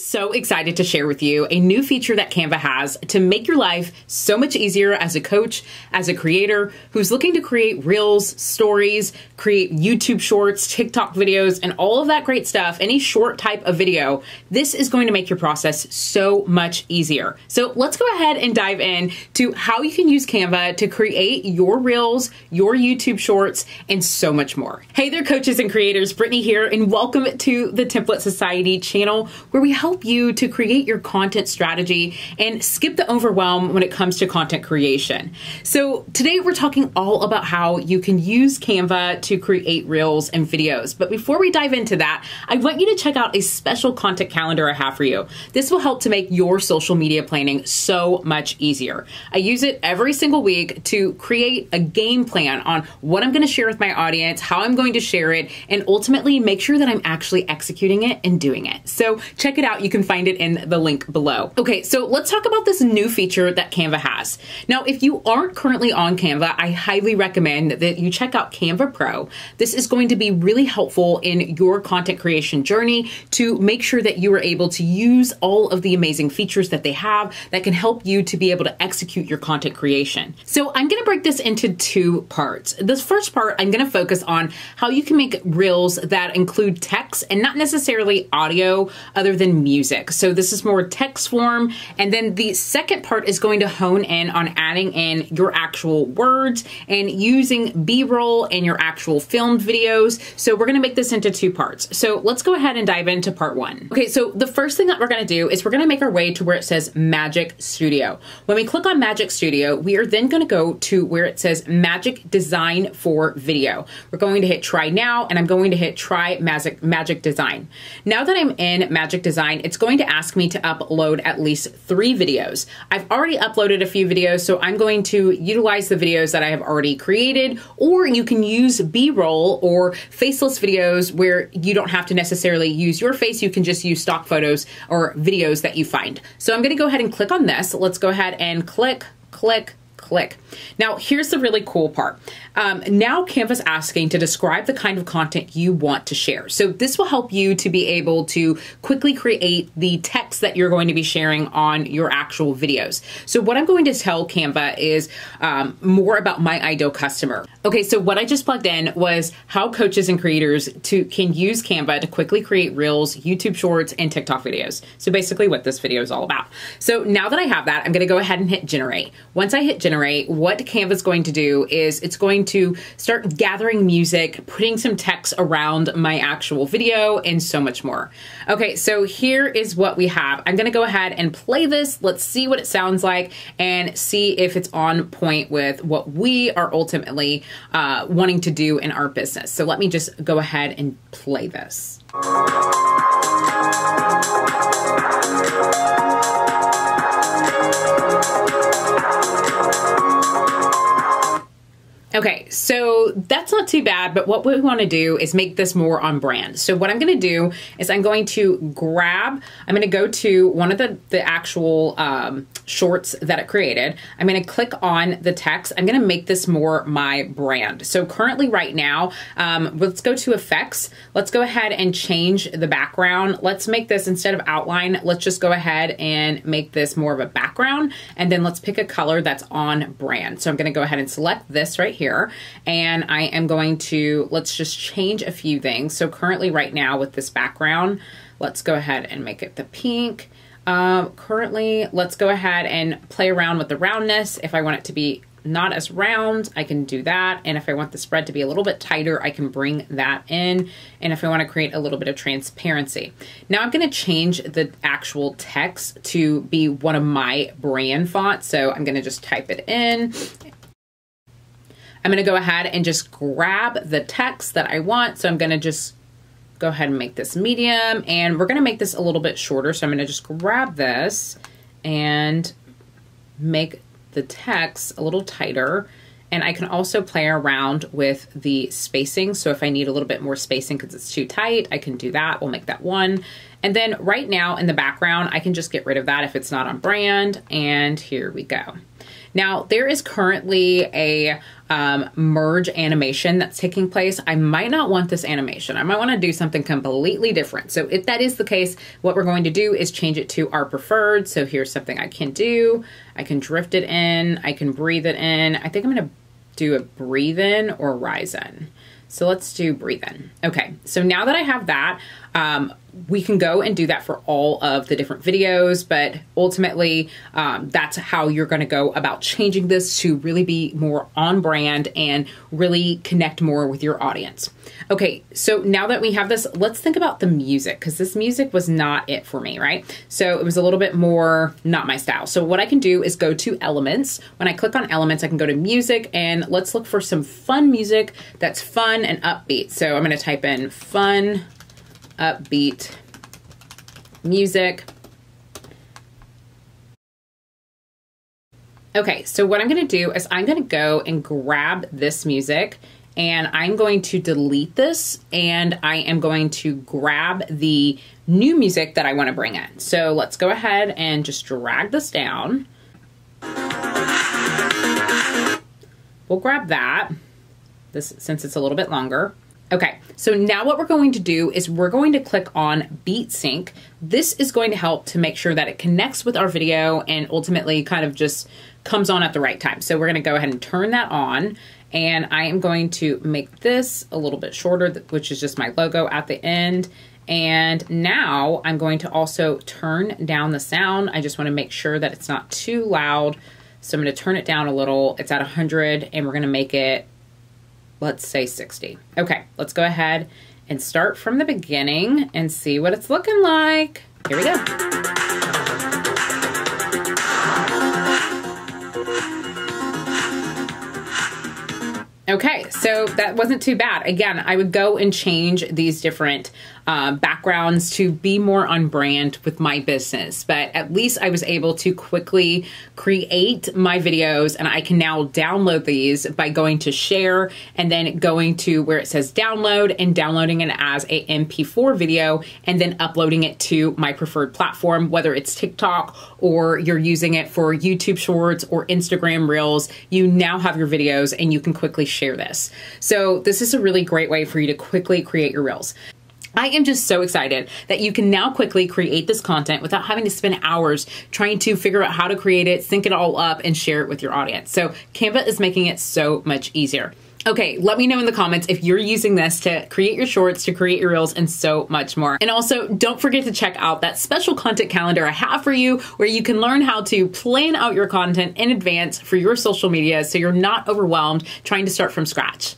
so excited to share with you a new feature that Canva has to make your life so much easier as a coach, as a creator who's looking to create reels, stories, create YouTube shorts, TikTok videos, and all of that great stuff, any short type of video. This is going to make your process so much easier. So let's go ahead and dive in to how you can use Canva to create your reels, your YouTube shorts, and so much more. Hey there, coaches and creators. Brittany here, and welcome to the Template Society channel where we help you to create your content strategy and skip the overwhelm when it comes to content creation. So, today we're talking all about how you can use Canva to create reels and videos. But before we dive into that, I want you to check out a special content calendar I have for you. This will help to make your social media planning so much easier. I use it every single week to create a game plan on what I'm going to share with my audience, how I'm going to share it, and ultimately make sure that I'm actually executing it and doing it. So, check it out. You can find it in the link below. Okay, so let's talk about this new feature that Canva has. Now, if you aren't currently on Canva, I highly recommend that you check out Canva Pro. This is going to be really helpful in your content creation journey to make sure that you are able to use all of the amazing features that they have that can help you to be able to execute your content creation. So I'm going to break this into two parts. This first part, I'm going to focus on how you can make reels that include text and not necessarily audio other than music. So this is more text form. And then the second part is going to hone in on adding in your actual words and using B-roll and your actual filmed videos. So we're gonna make this into two parts. So let's go ahead and dive into part one. Okay, so the first thing that we're gonna do is we're gonna make our way to where it says Magic Studio. When we click on Magic Studio, we are then gonna go to where it says Magic Design for Video. We're going to hit try now and I'm going to hit try Magic, Magic Design. Now that I'm in Magic Design, it's going to ask me to upload at least three videos. I've already uploaded a few videos, so I'm going to utilize the videos that I have already created, or you can use B-roll or faceless videos where you don't have to necessarily use your face. You can just use stock photos or videos that you find. So I'm gonna go ahead and click on this. Let's go ahead and click, click, click. Now, here's the really cool part. Um, now Canva's asking to describe the kind of content you want to share. So this will help you to be able to quickly create the text that you're going to be sharing on your actual videos. So what I'm going to tell Canva is um, more about my ideal customer. Okay, so what I just plugged in was how coaches and creators to can use Canva to quickly create reels, YouTube shorts, and TikTok videos. So basically what this video is all about. So now that I have that, I'm gonna go ahead and hit generate. Once I hit generate, what Canva is going to do is it's going to start gathering music, putting some text around my actual video, and so much more. Okay, so here is what we have. I'm gonna go ahead and play this. Let's see what it sounds like and see if it's on point with what we are ultimately uh, wanting to do in our business. So let me just go ahead and play this. Okay, so that's not too bad, but what we want to do is make this more on brand. So what I'm going to do is I'm going to grab, I'm going to go to one of the, the actual um, shorts that it created. I'm going to click on the text. I'm going to make this more my brand. So currently right now, um, let's go to effects. Let's go ahead and change the background. Let's make this instead of outline, let's just go ahead and make this more of a background. And then let's pick a color that's on brand. So I'm going to go ahead and select this right here. And I am going to, let's just change a few things. So currently right now with this background, let's go ahead and make it the pink. Um, currently, let's go ahead and play around with the roundness. If I want it to be not as round, I can do that. And if I want the spread to be a little bit tighter, I can bring that in. And if I want to create a little bit of transparency. Now I'm going to change the actual text to be one of my brand fonts. So I'm going to just type it in I'm going to go ahead and just grab the text that I want. So I'm going to just go ahead and make this medium and we're going to make this a little bit shorter. So I'm to just grab this and make the text a little tighter. And I can also play around with the spacing. So if I need a little bit more spacing because it's too tight, I can do that. We'll make that one. And then right now in the background, I can just get rid of that if it's not on brand. And here we go. Now, there is currently a um, merge animation that's taking place. I might not want this animation. I might want to do something completely different. So if that is the case, what we're going to do is change it to our preferred. So here's something I can do. I can drift it in. I can breathe it in. I think I'm going to do a breathe in or rise in. So let's do breathe in. Okay, so now that I have that, um, we can go and do that for all of the different videos, but ultimately, um, that's how you're going to go about changing this to really be more on brand and really connect more with your audience. Okay, so now that we have this, let's think about the music because this music was not it for me, right? So it was a little bit more not my style. So what I can do is go to elements. When I click on elements, I can go to music and let's look for some fun music that's fun and upbeat. So I'm going to type in fun upbeat music. Okay, so what I'm going to do is I'm going to go and grab this music and I'm going to delete this and I am going to grab the new music that I want to bring in. So let's go ahead and just drag this down. We'll grab that this since it's a little bit longer. Okay, so now what we're going to do is we're going to click on Beat Sync. This is going to help to make sure that it connects with our video and ultimately kind of just comes on at the right time. So we're gonna go ahead and turn that on and I am going to make this a little bit shorter, which is just my logo at the end. And now I'm going to also turn down the sound. I just wanna make sure that it's not too loud. So I'm gonna turn it down a little. It's at 100 and we're gonna make it let's say 60. Okay, let's go ahead and start from the beginning and see what it's looking like. Here we go. Okay, so that wasn't too bad. Again, I would go and change these different uh, backgrounds to be more on brand with my business. But at least I was able to quickly create my videos and I can now download these by going to share and then going to where it says download and downloading it as a MP4 video and then uploading it to my preferred platform, whether it's TikTok or you're using it for YouTube shorts or Instagram reels. You now have your videos and you can quickly share this. So this is a really great way for you to quickly create your reels. I am just so excited that you can now quickly create this content without having to spend hours trying to figure out how to create it, sync it all up, and share it with your audience. So Canva is making it so much easier. Okay, let me know in the comments if you're using this to create your shorts, to create your reels, and so much more. And also, don't forget to check out that special content calendar I have for you where you can learn how to plan out your content in advance for your social media so you're not overwhelmed trying to start from scratch.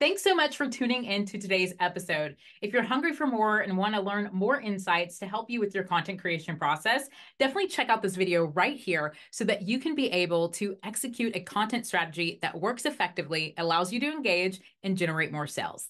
Thanks so much for tuning in to today's episode. If you're hungry for more and want to learn more insights to help you with your content creation process, definitely check out this video right here so that you can be able to execute a content strategy that works effectively, allows you to engage, and generate more sales.